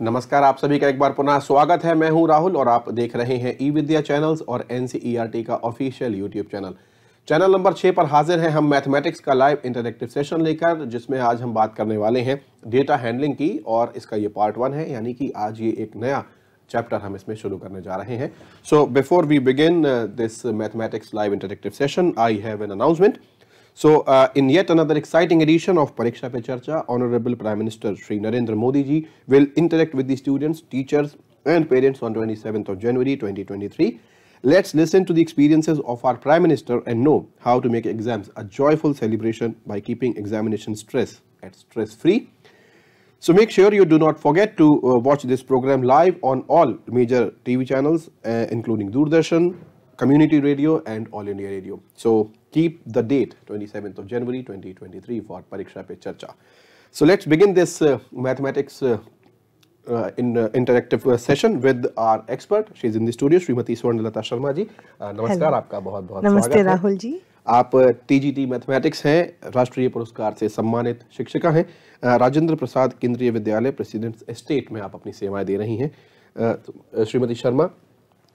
नमस्कार, आप सभी का एक बार पुनः स्वागत है। मैं हूँ राहुल और आप देख रहे हैं ई विद्या चैनल्स और एन का official YouTube channel. Channel number छः पर हाजिर हैं हम मैथमेटिक्स का लाइव इंटरेक्टिव सेशन लेकर, जिसमें आज हम बात करने वाले हैं डेटा हैंडलिंग की और इसका ये पार्ट वन है, यानी कि आज ये एक नया चैप्टर हम इसमें शुरू करने जा रहे हैं। So before we begin this mathematics live interactive session I have an announcement So, uh, in yet another exciting edition of Pariksha Pe Charcha, Honorable Prime Minister Sri Narendra Modi ji will interact with the students, teachers and parents on 27th of January 2023. Let's listen to the experiences of our Prime Minister and know how to make exams a joyful celebration by keeping examination stress at stress free. So make sure you do not forget to uh, watch this program live on all major TV channels uh, including Doordarshan, Community Radio and All India Radio. So keep the date 27th of January 2023 for Pariksha Pe Charcha. So let's begin this uh, mathematics uh, uh, in uh, interactive uh, session with our expert. She is in the studio, Srimati Swarnalata Sharma ji. Uh, नमस्कार आपका बहुत बहुत नमस्ते है। राहुल जी आप TGT mathematics हैं राष्ट्रीय पुरस्कार से सम्मानित शिक्षिका हैं राजेंद्र प्रसाद केंद्रीय विद्यालय प्रेसिडेंट्स एस्टेट में आप अपनी सेवाएँ दे रही हैं तो, श्रीमती शर्मा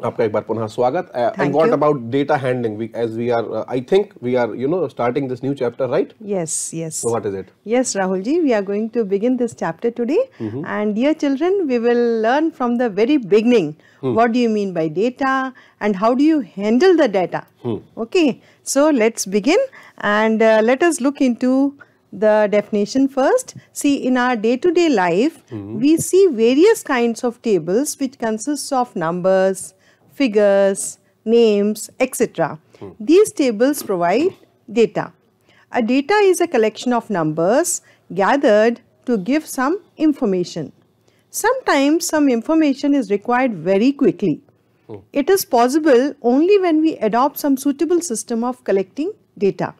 आपका एक बार पुनः स्वागत and Thank what you. About data handling as we are I think we are you know starting this new chapter right yes yes so what is it yes rahul ji we are going to begin this chapter today and dear children we will learn from the very beginning what do you mean by data and how do you handle the data okay so let's begin and uh, let us look into the definition first see in our day to day life we see various kinds of tables which consists of numbers figures names etc hmm. these tables provide data a data is a collection of numbers gathered to give some information. Sometimes some information is required very quickly. Hmm. It is possible only when we adopt some suitable system of collecting data.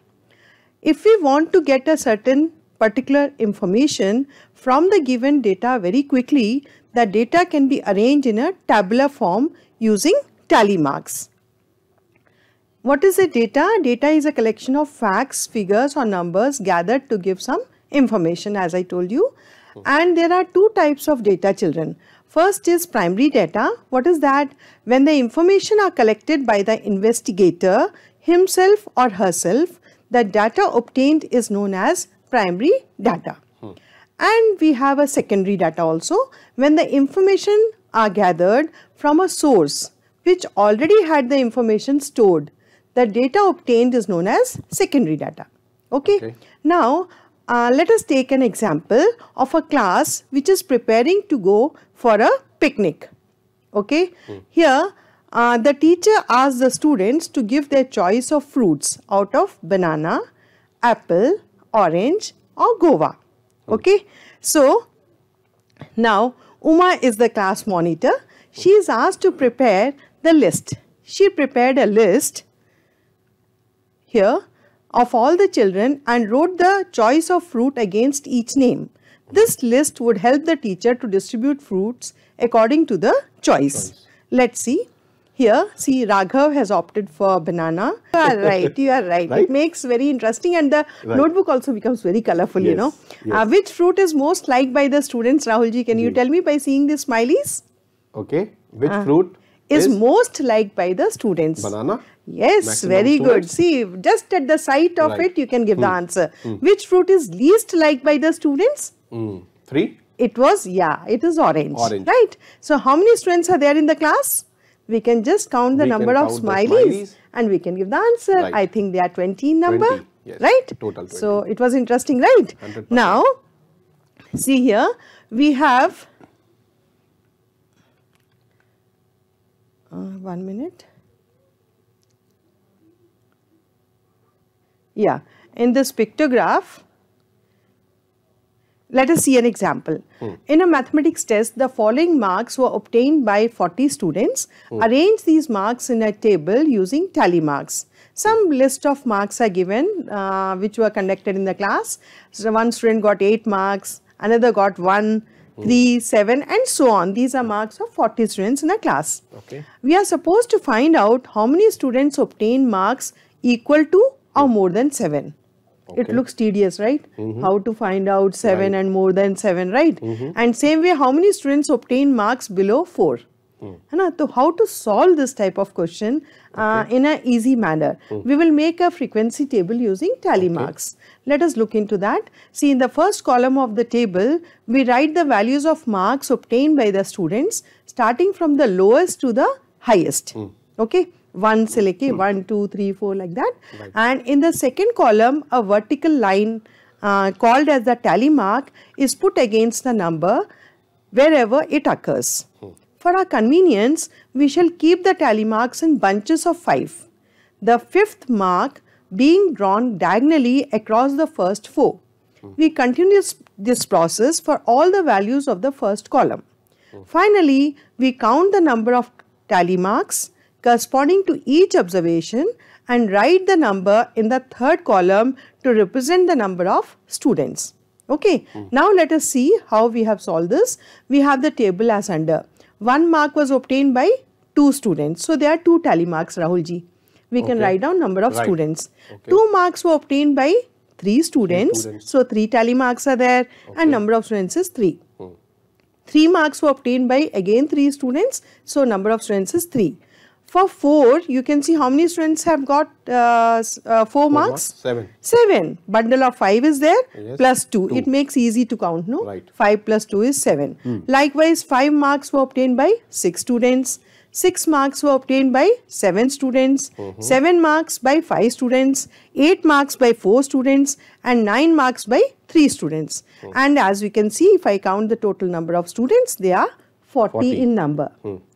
If we want to get a certain particular information from the given data very quickly, the data can be arranged in a tabular form using tally marks. What is a data? Data is a collection of facts, figures or numbers gathered to give some information as I told you. Mm-hmm. And there are two types of data children. First is primary data. What is that? When the information are collected by the investigator himself or herself, the data obtained is known as primary data. Hmm. And we have a secondary data also when the information are gathered from a source which already had the information stored. The data obtained is known as secondary data. Okay. Okay. Now, uh, let us take an example of a class which is preparing to go for a picnic. Okay. Here, uh, the teacher asks the students to give their choice of fruits out of banana, apple, orange or guava. Okay. So, now Uma is the class monitor. She is asked to prepare the list. She prepared a list here of all the children and wrote the choice of fruit against each name. This list would help the teacher to distribute fruits according to the choice. Let's see here see raghav has opted for banana you are right you are right, right? it makes very interesting and the right. notebook also becomes very colorful yes. you know yes. uh, which fruit is most liked by the students rahulji can yes. you tell me by seeing the smileys okay which uh, fruit is, is, most liked by the students banana yes Maximum very students. good see just at the sight of right. it you can give mm. the hmm. answer mm. which fruit is least liked by the students mm. three it was yeah it is orange, orange right so how many students are there in the class we can just count the We number of smileys, smileys. and we can give the answer. Right. I think they are 20 in number. 20, yes. Right? Total 20. So, it was interesting, right? 100%. Now, see here, we have. Uh, one minute. Yeah, in this pictograph, let us see an example. Hmm. In a mathematics test, the following marks were obtained by 40 students. Hmm. Arrange these marks in a table using tally marks. Some list of marks are given uh, which were conducted in the class. So one student got 8 marks, another got 1, hmm. 3, 7 and so on. These are marks of 40 students in a class. Okay. We are supposed to find out how many students obtain marks equal to or more than 7. It looks tedious, right? How to find out 7 and more than 7, right? And same way, how many students obtain marks below 4? है ना तो how to solve this type of question uh, in a easy manner we will make a frequency table using tally marks let us look into that see in the first column of the table we write the values of marks obtained by the students starting from the lowest to the highest okay 1 se leke hmm. 1, 2, 3, 4 like that. Right. And in the second column, a vertical line uh, called as the tally mark is put against the number wherever it occurs. Hmm. For our convenience, we shall keep the tally marks in bunches of 5. The fifth mark being drawn diagonally across the first 4. Hmm. We continue this, this process for all the values of the first column. Hmm. Finally, we count the number of tally marks corresponding to each observation and write the number in the third column to represent the number of students. Okay, now let us see how we have solved this. We have the table as under. One mark was obtained by two students. So there are two tally marks, Rahul ji. We can write down number of Right. students. Okay. Two marks were obtained by three students. students. So three tally marks are there Okay. and number of students is three. Hmm. Three marks were obtained by again three students. So number of students is three. For four, you can see how many students have got uh, uh, four, marks. Seven. Seven. Bundle of five is there Yes. plus two. Two. It makes easy to count, no? Right. Five plus two is seven. Likewise, five marks were obtained by six students. Six marks were obtained by seven students. Seven marks by five students. Eight marks by four students. And nine marks by three students. And as we can see, if I count the total number of students, they are 40, 40. in number.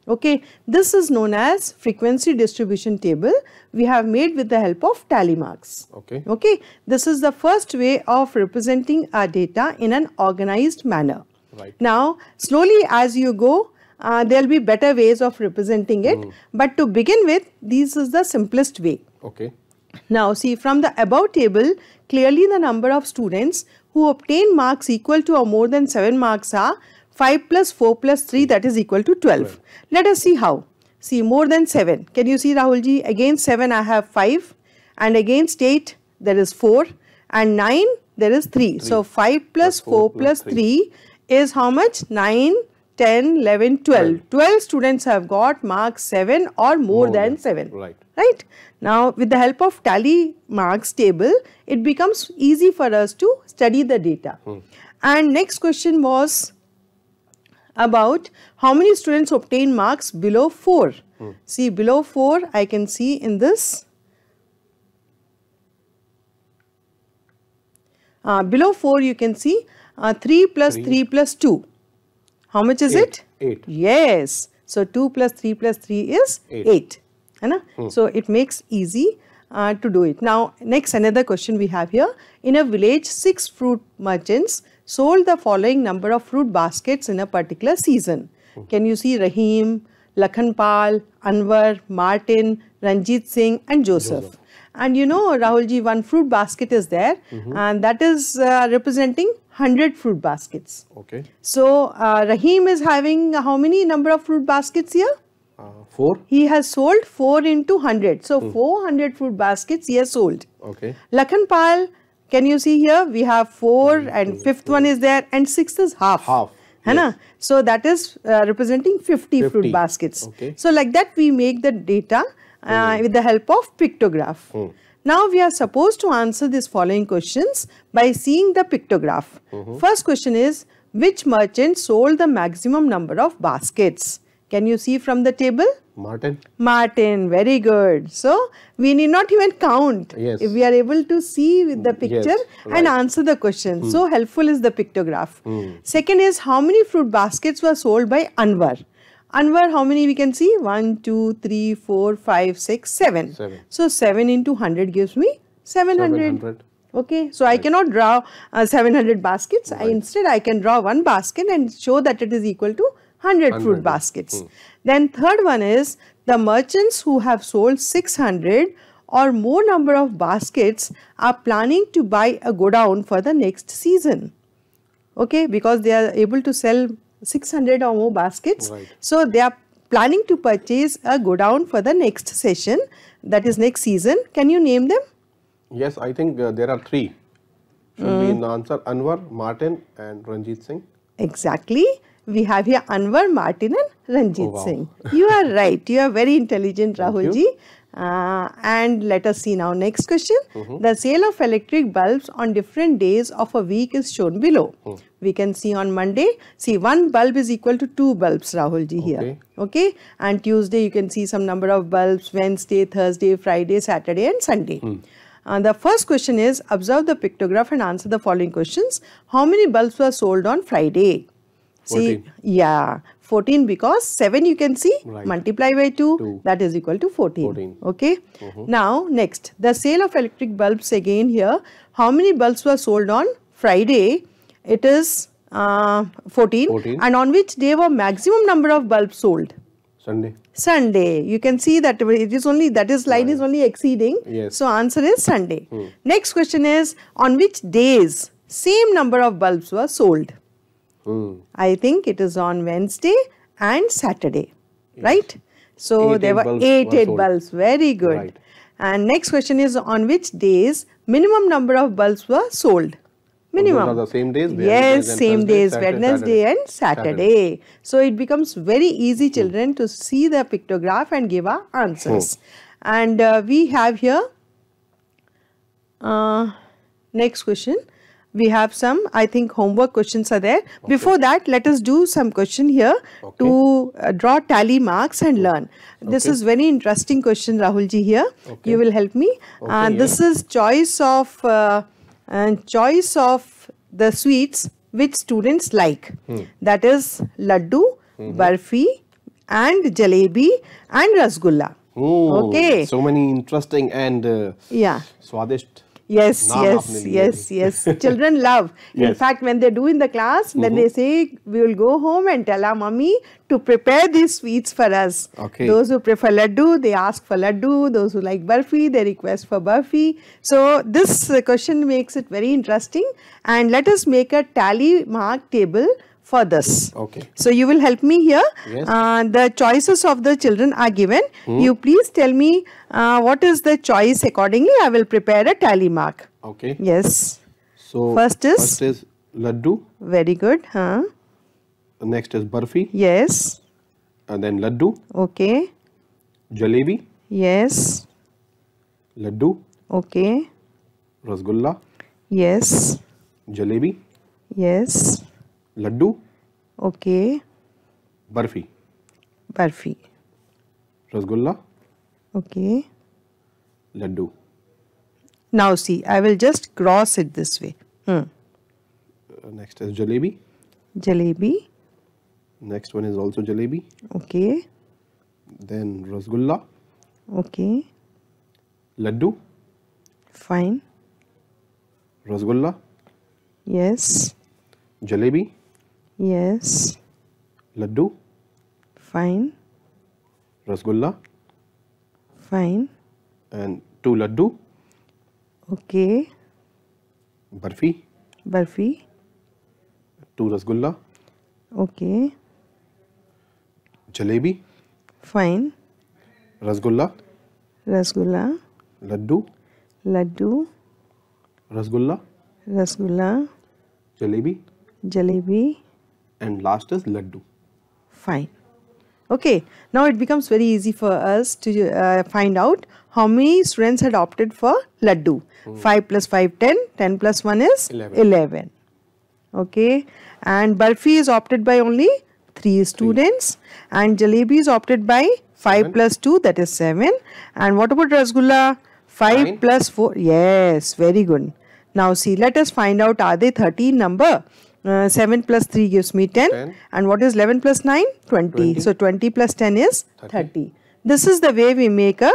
Okay, this is known as frequency distribution table. We have made with the help of tally marks. Okay. Okay, this is the first way of representing our data in an organized manner. Right. Now, slowly as you go, uh, there will be better ways of representing it. But to begin with, this is the simplest way. Okay. Now, see from the above table, clearly the number of students who obtain marks equal to or more than 7 marks are 5 plus 4 plus 3 that is equal to 12. Let us see how. See more than 7. Can you see Rahulji? Against 7 I have 5 and against 8 there is 4 and 9 there is 3. So 5 plus 4 plus 3 is how much? 9, 10, 11, 12. 12 students have got marks 7 or more, More than than- 7 right. right now with the help of tally marks table it becomes easy for us to study the data hmm. and next question was about how many students obtain marks below 4 see below 4 i can see in this. Uh, below 4 you can see uh, 3 plus 3 plus 2 how much is Eight. it? Eight. yes. So 2 plus 3 plus 3 is Eight. 8 है ना so it makes easy uh, to do it. Now next another question we have here. In a village six fruit merchants sold the following number of fruit baskets in a particular season can you see rahim lakhanpal anwar martin ranjit singh and joseph, and you know rahul ji one fruit basket is there and that is uh, representing 100 fruit baskets Okay. so uh, rahim is having how many number of fruit baskets here Uh, four. he has sold 4 into 100. So 400 fruit baskets he has sold. Okay. Lakhanpal, can you see here? We have 4 and fifth one is there and sixth is half. Half, yes. So that is uh, representing 50, fruit baskets. okay. So like that we make the data uh, with the help of pictograph. Now we are supposed to answer these following questions by seeing the pictograph. First question is which merchant sold the maximum number of baskets? Can you see from the table? Martin. Martin, very good. So we need not even count. Yes. If we are able to see with the picture and right. answer the question. So helpful is the pictograph. Second is how many fruit baskets were sold by Anwar? Anwar, how many we can see? 1, 2, 3, 4, 5, 6, 7. Seven. So 7 into 100 gives me 700. 700. Okay, so I cannot draw uh, 700 baskets. I, instead, I can draw one basket and show that it is equal to 100 fruit 100. baskets. Then third one is the merchants who have sold 600 or more number of baskets are planning to buy a godown for the next season. Okay, because they are able to sell 600 or more baskets. Right. So they are planning to purchase a godown for the next session, that is next season. Can you name them? Yes, I think uh, there are three. should be in the answer Anwar, Martin, and Ranjit Singh. Exactly. We have here Anwar, Martin and Ranjit Oh, wow. Singh. You are right. You are very intelligent, Thank Rahul ji. Uh, and let us see now next question. Mm-hmm. The sale of electric bulbs on different days of a week is shown below. Hmm. We can see on Monday, see one bulb is equal to two bulbs, Rahul ji here. Okay. Okay. And Tuesday you can see some number of bulbs, Wednesday, Thursday, Friday, Saturday and Sunday. Hmm. Uh, the first question is observe the pictograph and answer the following questions. How many bulbs were sold on Friday? See, 14. yeah, 14 because 7 you can see Right. multiply by 2, Two. that is equal to 14. 14. Okay. Now, next, the sale of electric bulbs again here. How many bulbs were sold on Friday? It is uh, 14. 14. And on which day were maximum number of bulbs sold? Sunday. Sunday. You can see that it is only that is line is only exceeding. Yes. So answer is Sunday. Next question is on which days same number of bulbs were sold? Hmm. I think it is on Wednesday and Saturday, right? So Eight, there eight were eight eight sold. bulbs. Very good. Right. And next question is on which days minimum number of bulbs were sold? Minimum. Those are the same days, Yes, same Thursday, days, Saturday, Wednesday Saturday. and Saturday. So it becomes very easy, children, to see the pictograph and give our answers. And uh, we have here uh, next question. We have some, I think, homework questions are there. Before that, let us do some question here to uh, draw tally marks and learn. This Okay. is very interesting question, Rahul ji. Here, Okay. you will help me. and Okay, this is choice of uh, uh, choice of the sweets which students like. Hmm. That is laddu, Mm-hmm. barfi, and jalebi and rasgulla. Hmm. Okay. So many interesting and uh, Yeah. swadisht. Yes, Naam yes, yes, yes. Children love. yes. In fact, when they do in the class, then mm -hmm. they say, we will go home and tell our mummy to prepare these sweets for us. Okay. Those who prefer laddu, they ask for laddu. Those who like burfi, they request for burfi. So, this question makes it very interesting. And let us make a tally mark table for this. Okay. So you will help me here. Yes. Uh, the choices of the children are given. You please tell me uh, what is the choice accordingly. I will prepare a tally mark. Okay. Yes. So First is- first is laddu. Very good. Huh? Next is barfi, Yes. and then laddu, Okay. jalebi, Yes. laddu, Okay. rasgulla, Yes. jalebi, Yes. Laddu, Okay. barfi, Barfi. rasgulla, Okay. laddu. Now see, I will just cross it this way. Hmm. Uh, next is jalebi. Jalebi. Next one is also jalebi. Okay. Then rasgulla, Okay. laddu, Fine. rasgulla, Yes. laddu, Fine. rasgulla, Fine. and two laddu, Okay. barfi, Barfi. two rasgulla, Okay. jalebi, Fine. rasgulla, Rasgulla. laddu, Laddu. rasgulla, Rasgulla. jalebi, Jalebi. And last is laddu. Fine. Okay, now it becomes very easy for us to uh, find out how many students had opted for laddu. 5 plus 5, 10. 10 plus 1 is 11. 11. Okay, and barfi is opted by only 3 students, and jalebi is opted by 5 Seven. plus 2, that is 7. And what about rasgulla? 5 Nine. plus 4. Yes, very good. Now see, let us find out are they 13 number? Uh, 7 plus 3 gives me 10. 10. And what is 11 plus 9? 20. 20. So 20 plus 10 is 30. 30. This is the way we make a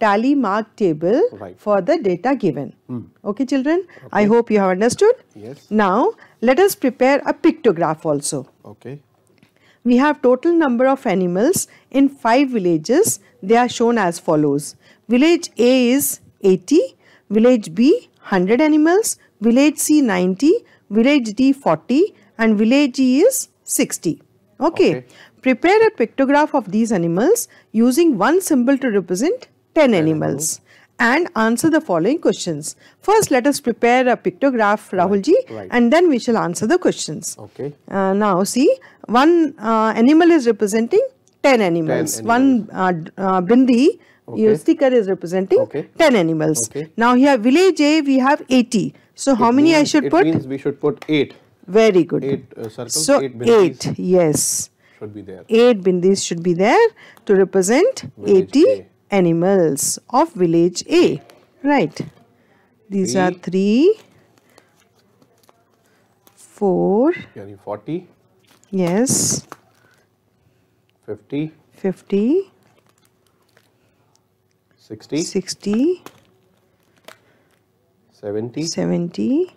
tally mark table Right. for the data given. Okay, children? I hope you have understood. Yes. Now, let us prepare a pictograph also. Okay. We have total number of animals in five villages. They are shown as follows. Village A is 80, village B 100 animals, village C 90, village D 40 and village E is 60. Okay. Okay. Prepare a pictograph of these animals using one symbol to represent 10 animals and answer the following questions. First, let us prepare a pictograph, Rahulji, right. and then we shall answer the questions. Okay. Uh, now, see, one uh, animal is representing 10 animals. One uh, uh, bindi, your Okay. sticker is representing Okay. 10 animals. Okay. Now, here, village A, we have 80. So, how many I Means- should it put? means we should put eight. Very good. Eight uh, circles. so, eight bindis 8, yes. should be there. 8 bindis should be there to represent Village 80 A. animals of village A. Right. These are Three. 3, 4, Yani 40, yes, 50, 50, 60, 60, 70. 70,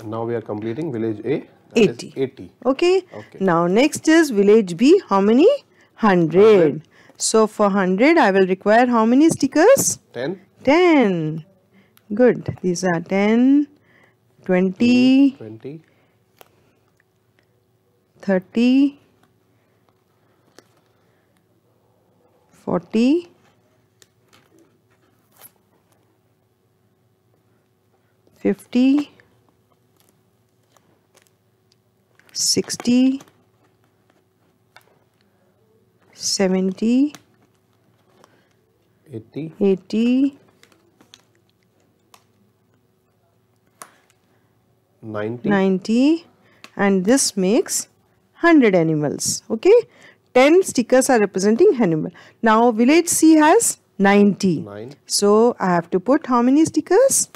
And now we are completing village A. 80. 80. Okay. Okay. Now next is village B. How many? 100. So for 100 I will require how many stickers? 10, 10. Good. These are 10, 20, 20, 30, 40, 50, 60, 70, 80, 80, 90, 90 and this makes 100 animals okay? 10 stickers are representing animal. Now village c has 90 9, so i have to put how many stickers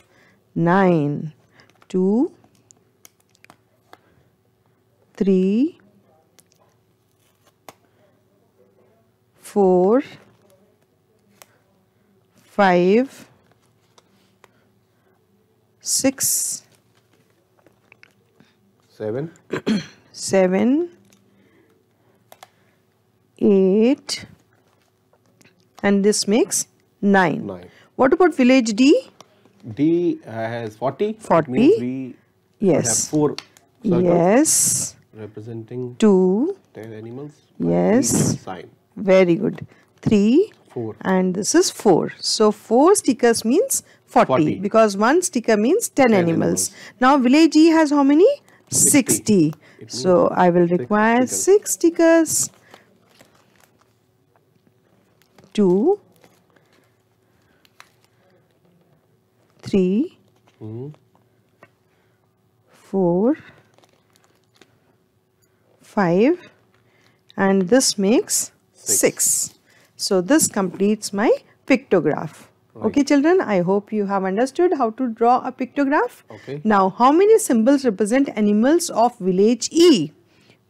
9 2 3 4 5 6 7, 7 8 and this makes 9 9. what about village d D has 40. 40. means we have yes four circles yes representing 2 10 animals. Yes. Sign. very good 3 4. and this is 4 so 4 stickers means 40, 40. because one sticker means 10, animals. animals. now village e has how many 60, 60. So i will require stickers. 6 stickers 2 3 Mhm. 4 5 and this makes Six. 6 so this completes my pictograph okay children i hope you have understood how to draw a pictograph Okay. now how many symbols represent animals of village e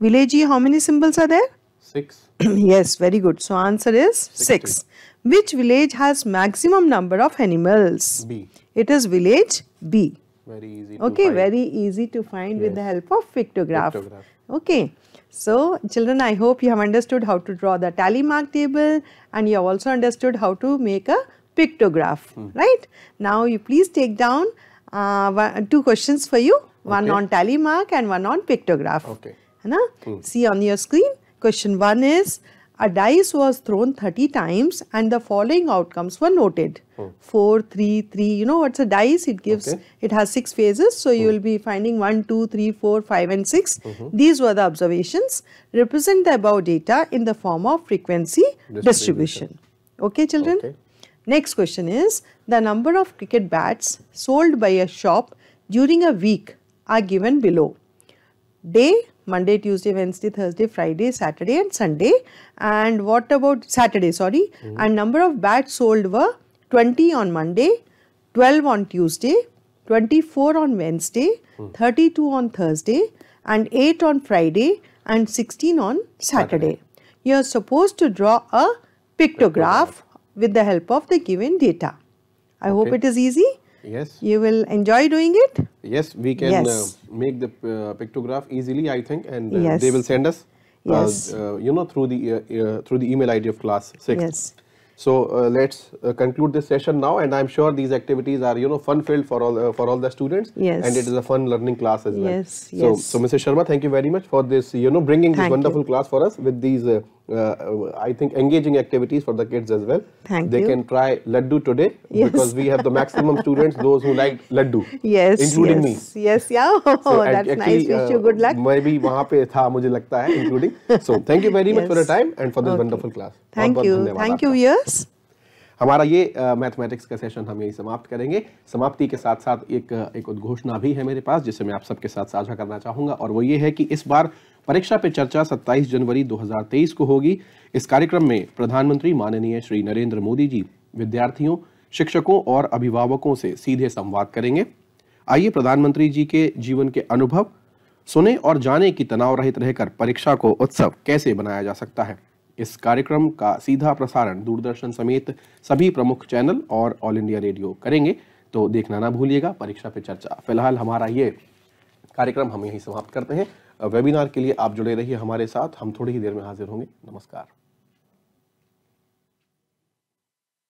village e how many symbols are there 6. yes very good so answer is 6 which village has maximum number of animals B. it is village b Very easy. to okay find. very easy to find with the help of pictograph. Pictograph. okay so children i hope you have understood how to draw the tally mark table and you have also understood how to make a pictograph Hmm. right now you please take down uh, one, two questions for you one Okay. on tally mark and one on pictograph Okay. ना? See on your screen. Question 1 is a dice was thrown 30 times and the following outcomes were noted. Hmm. 4, 3, 3. You know what's a dice? It gives, Okay. it has 6 phases. So you hmm. will be finding 1, 2, 3, 4, 5 and 6. Mm-hmm. These were the observations. Represent the above data in the form of frequency Distribution. distribution. Okay children? Okay. Next question is the number of cricket bats sold by a shop during a week are given below. Day Monday, Tuesday, Wednesday, Thursday, Friday, Saturday, and Sunday. And what about Saturday? Sorry. Hmm. And number of bats sold were 20 on Monday, 12 on Tuesday, 24 on Wednesday, hmm. 32 on Thursday, and 8 on Friday, and 16 on Saturday. You are supposed to draw a pictograph with the help of the given data. I hope it is easy. Yes. You will enjoy doing it. Yes, we can Yes. uh, make the uh, pictograph easily, I think, and uh, Yes. they will send us, uh, Yes. uh, you know, through the uh, uh, through the email ID of class six. Yes. So uh, let's uh, conclude this session now, and I'm sure these activities are, you know, fun filled for all for all the students. Yes. And it is a fun learning class as well. Yes, So, yes. so Mrs. Sharma, thank you very much for this, you know, bringing Thank this you. wonderful class for us with these uh, uh, I think engaging activities for the kids as well. Thank they you. can try laddu today Yes. because we have the maximum students those who like laddu, Yes, including yes, me. Yes, yeah. Oh, So, ac- that's actually, nice. Wish you uh, good luck. मैं भी वहाँ पे था मुझे लगता है including. So thank you very much for your Yes. time and for this Okay. wonderful class. Thank बहुत-बहुत you. धन्यवाद Thank आपका। you, viewers. हमारा ये मैथमेटिक्स का सेशन हम यही समाप्त करेंगे। समाप्ति के साथ साथ एक एक उद्घोषणा भी है मेरे पास, जिसे मैं आप सबके साथ साझा करना चाहूँगा। और वो ये है कि इस बार परीक्षा पे चर्चा 27 जनवरी 2023 को होगी। इस कार्यक्रम में प्रधानमंत्री माननीय श्री नरेंद्र मोदी जी, विद्यार्थियों, शिक्षकों और अभिभावकों से सीधे संवाद करेंगे। आइए प्रधानमंत्री जी के जीवन के अनुभव सुने और जाने की तनाव रहित रहकर परीक्षा को उत्सव कैसे बनाया जा सकता है। इस कार्यक्रम का सीधा प्रसारण दूरदर्शन समेत सभी प्रमुख चैनल और ऑल इंडिया रेडियो करेंगे तो देखना ना भूलिएगा, परीक्षा पे चर्चा। फ़िलहाल हमारा ये कार्यक्रम हम यहीं समाप्त करते हैं। वेबिनार के लिए आप जुड़े रहिए हमारे साथ। हम थोड़ी ही देर में हाजिर होंगे। नमस्कार।